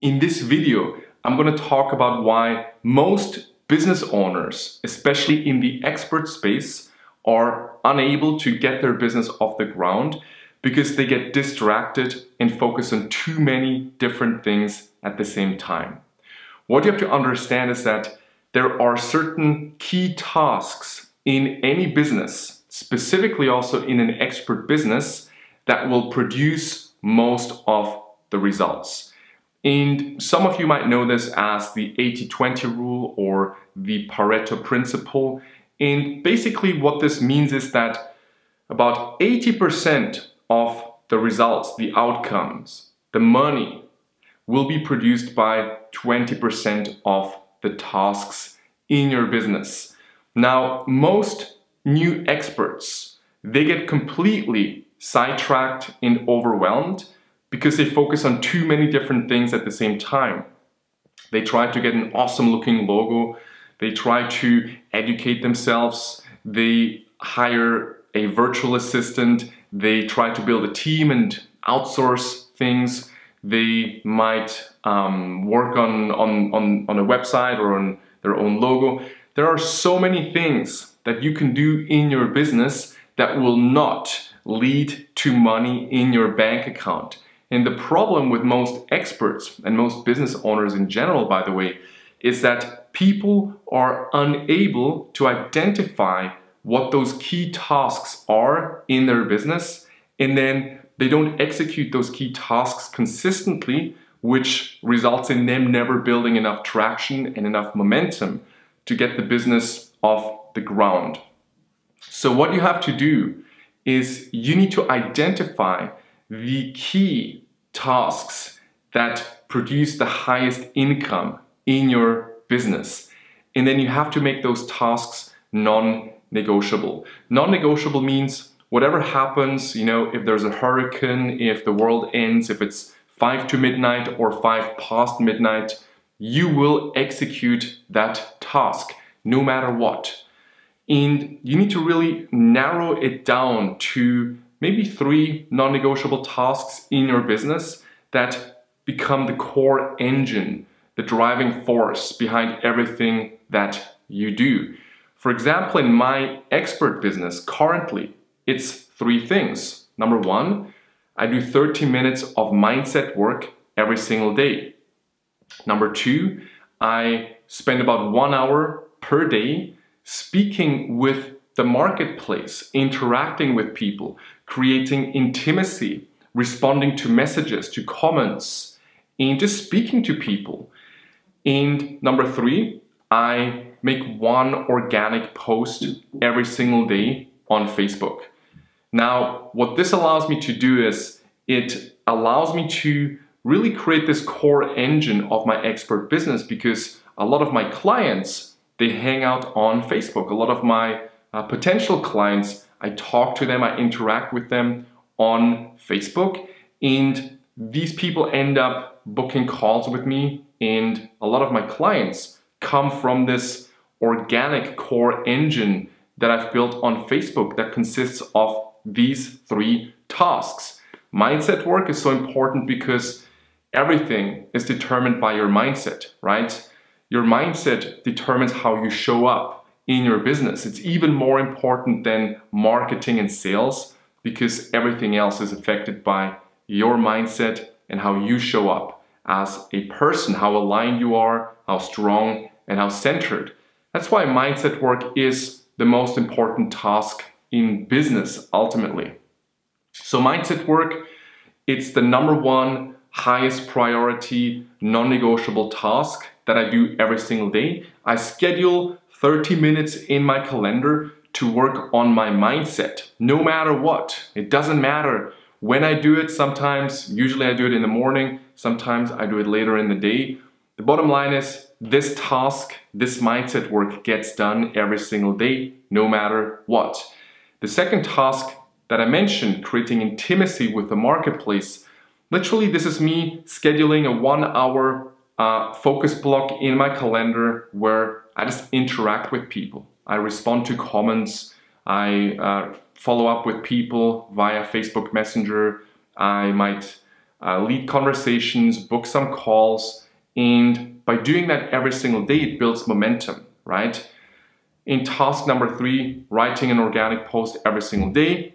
In this video, I'm going to talk about why most business owners, especially in the expert space, are unable to get their business off the ground because they get distracted and focus on too many different things at the same time. What you have to understand is that there are certain key tasks in any business, specifically also in an expert business, that will produce most of the results. And some of you might know this as the 80-20 rule or the Pareto principle. And basically what this means is that about 80% of the results, the outcomes, the money will be produced by 20% of the tasks in your business. Now, most new experts, they get completely sidetracked and overwhelmed because they focus on too many different things at the same time. They try to get an awesome looking logo, they try to educate themselves, they hire a virtual assistant, they try to build a team and outsource things, they might um, work on, on, on, on a website or on their own logo. There are so many things that you can do in your business that will not lead to money in your bank account. And the problem with most experts and most business owners in general, by the way, is that people are unable to identify what those key tasks are in their business and then they don't execute those key tasks consistently, which results in them never building enough traction and enough momentum to get the business off the ground. So what you have to do is you need to identify the key tasks that produce the highest income in your business. And then you have to make those tasks non-negotiable. Non-negotiable means whatever happens, you know, if there's a hurricane, if the world ends, if it's five to midnight or five past midnight, you will execute that task no matter what. And you need to really narrow it down to maybe three non-negotiable tasks in your business that become the core engine, the driving force behind everything that you do. For example, in my expert business currently, it's three things. Number one, I do 30 minutes of mindset work every single day. Number two, I spend about one hour per day speaking with the marketplace, interacting with people, creating intimacy, responding to messages, to comments, and just speaking to people. And number three, I make one organic post every single day on Facebook. Now, what this allows me to do is it allows me to really create this core engine of my expert business because a lot of my clients, they hang out on Facebook. A lot of my uh, potential clients, I talk to them, I interact with them on Facebook, and these people end up booking calls with me, and a lot of my clients come from this organic core engine that I've built on Facebook that consists of these three tasks. Mindset work is so important because everything is determined by your mindset, right? Your mindset determines how you show up in your business. It's even more important than marketing and sales because everything else is affected by your mindset and how you show up as a person, how aligned you are, how strong and how centered. That's why mindset work is the most important task in business ultimately. So mindset work, it's the number one highest priority non-negotiable task that I do every single day. I schedule 30 minutes in my calendar to work on my mindset, no matter what. It doesn't matter when I do it. Sometimes, usually I do it in the morning. Sometimes I do it later in the day. The bottom line is this task, this mindset work gets done every single day, no matter what. The second task that I mentioned, creating intimacy with the marketplace, literally this is me scheduling a one hour uh, focus block in my calendar where I just interact with people. I respond to comments, I uh, follow up with people via Facebook Messenger, I might uh, lead conversations, book some calls, and by doing that every single day, it builds momentum, right? In task number three, writing an organic post every single day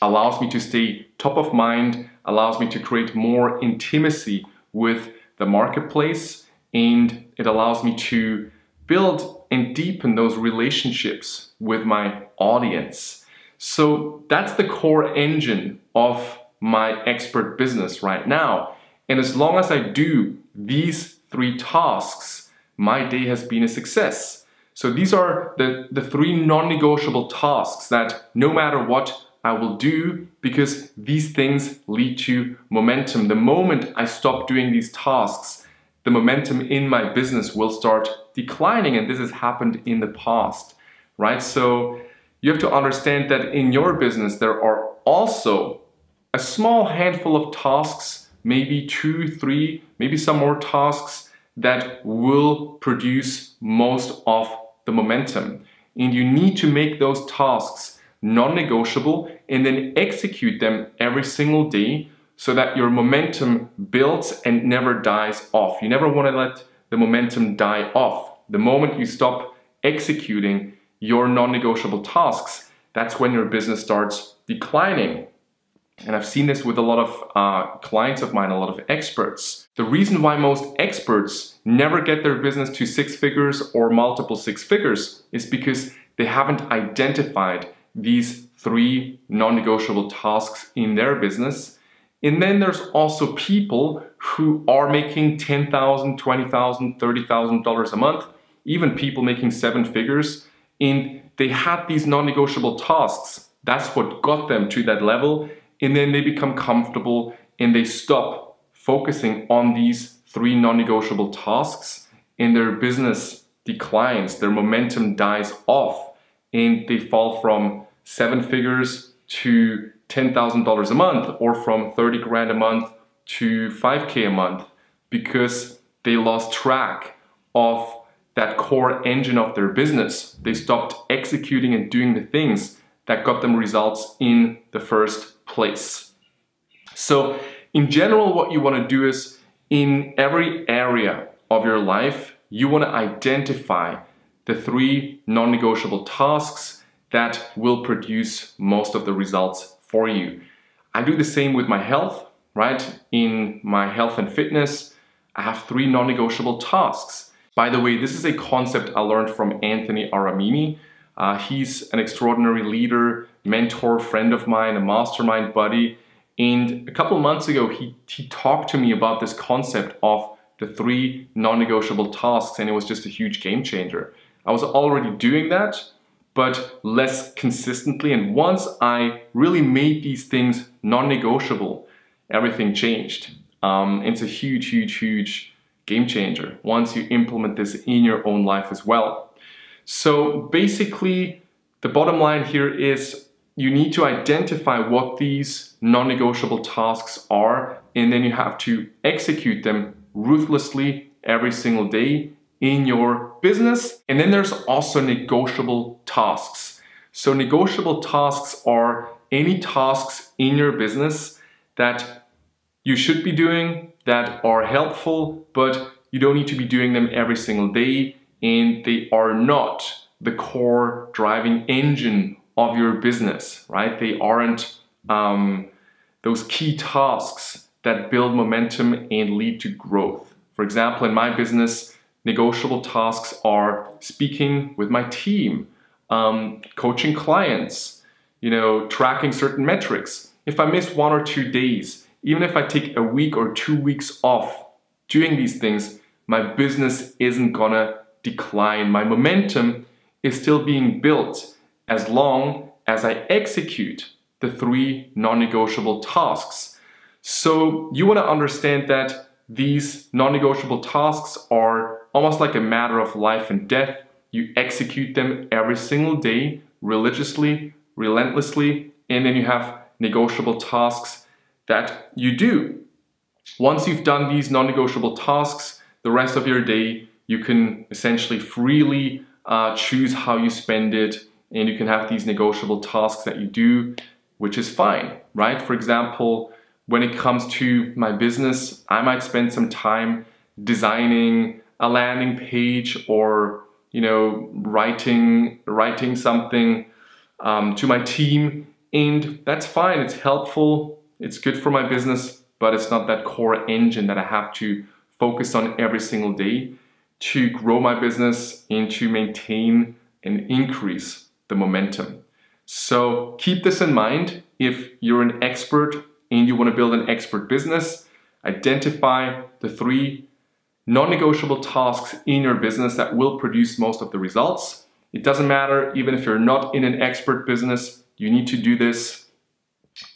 allows me to stay top of mind, allows me to create more intimacy with the marketplace, and it allows me to build and deepen those relationships with my audience. So that's the core engine of my expert business right now. And as long as I do these three tasks, my day has been a success. So these are the, the three non-negotiable tasks that no matter what I will do because these things lead to momentum. The moment I stop doing these tasks, the momentum in my business will start declining and this has happened in the past, right? So you have to understand that in your business there are also a small handful of tasks, maybe two, three, maybe some more tasks that will produce most of the momentum. And you need to make those tasks non-negotiable and then execute them every single day so that your momentum builds and never dies off. You never want to let the momentum die off. The moment you stop executing your non-negotiable tasks, that's when your business starts declining. And I've seen this with a lot of uh, clients of mine, a lot of experts. The reason why most experts never get their business to six figures or multiple six figures is because they haven't identified these three non-negotiable tasks in their business. And then there's also people who are making $10,000, $20,000, $30,000 a month, even people making seven figures. And they had these non-negotiable tasks. That's what got them to that level. And then they become comfortable and they stop focusing on these three non-negotiable tasks and their business declines, their momentum dies off and they fall from seven figures to $10,000 a month or from 30 grand a month to 5k a month because they lost track of that core engine of their business. They stopped executing and doing the things that got them results in the first place. So in general, what you want to do is in every area of your life, you want to identify the three non-negotiable tasks that will produce most of the results for you. I do the same with my health, right? In my health and fitness, I have three non-negotiable tasks. By the way, this is a concept I learned from Anthony Aramini. Uh, he's an extraordinary leader, mentor, friend of mine, a mastermind buddy. And a couple months ago, he, he talked to me about this concept of the three non-negotiable tasks and it was just a huge game changer. I was already doing that, but less consistently. And once I really made these things non-negotiable, everything changed. Um, it's a huge, huge, huge game changer once you implement this in your own life as well. So basically, the bottom line here is you need to identify what these non-negotiable tasks are and then you have to execute them ruthlessly every single day in your business. And then there's also negotiable tasks. So negotiable tasks are any tasks in your business that you should be doing that are helpful, but you don't need to be doing them every single day and they are not the core driving engine of your business, right? They aren't um, those key tasks that build momentum and lead to growth. For example, in my business, negotiable tasks are speaking with my team, um, coaching clients, you know, tracking certain metrics. If I miss one or two days, even if I take a week or two weeks off doing these things, my business isn't gonna decline. My momentum is still being built as long as I execute the three non-negotiable tasks. So you wanna understand that these non-negotiable tasks are almost like a matter of life and death. You execute them every single day, religiously, relentlessly, and then you have negotiable tasks that you do. Once you've done these non-negotiable tasks, the rest of your day, you can essentially freely uh, choose how you spend it, and you can have these negotiable tasks that you do, which is fine, right? For example, when it comes to my business, I might spend some time designing a landing page or you know writing writing something um, to my team. And that's fine. It's helpful. It's good for my business but it's not that core engine that i have to focus on every single day to grow my business and to maintain and increase the momentum. So keep this in mind. If you're an expert and you want to build an expert business identify the three non-negotiable tasks in your business that will produce most of the results. It doesn't matter even if you're not in an expert business, you need to do this.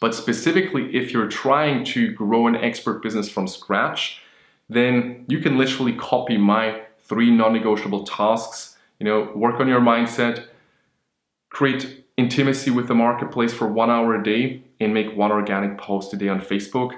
But specifically, if you're trying to grow an expert business from scratch, then you can literally copy my three non-negotiable tasks. You know, work on your mindset, create intimacy with the marketplace for one hour a day, and make one organic post a day on Facebook.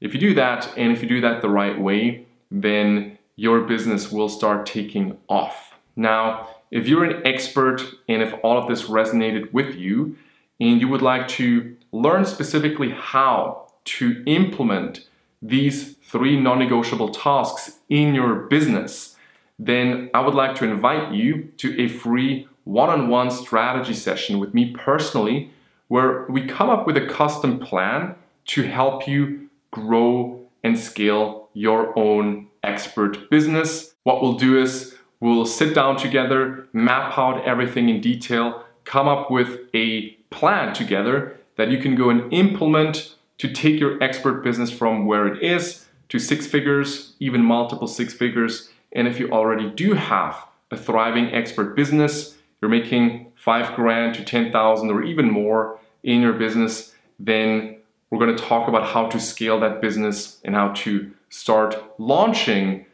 If you do that, and if you do that the right way, then your business will start taking off. Now, if you're an expert and if all of this resonated with you and you would like to learn specifically how to implement these three non-negotiable tasks in your business, then I would like to invite you to a free one-on-one strategy session with me personally where we come up with a custom plan to help you grow and scale your own expert business. What we'll do is we'll sit down together, map out everything in detail, come up with a plan together that you can go and implement to take your expert business from where it is to six figures, even multiple six figures. And if you already do have a thriving expert business, you're making five grand to 10,000 or even more in your business, then we're going to talk about how to scale that business and how to start launching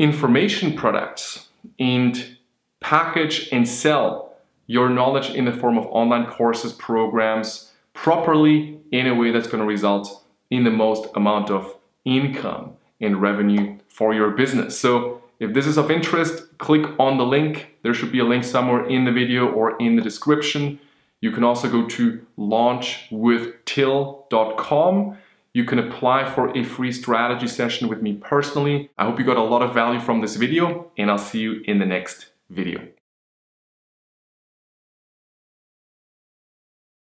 information products and package and sell your knowledge in the form of online courses, programs properly in a way that's going to result in the most amount of income and revenue for your business. So if this is of interest, click on the link. There should be a link somewhere in the video or in the description. You can also go to launchwithtill.com. You can apply for a free strategy session with me personally. I hope you got a lot of value from this video and I'll see you in the next video.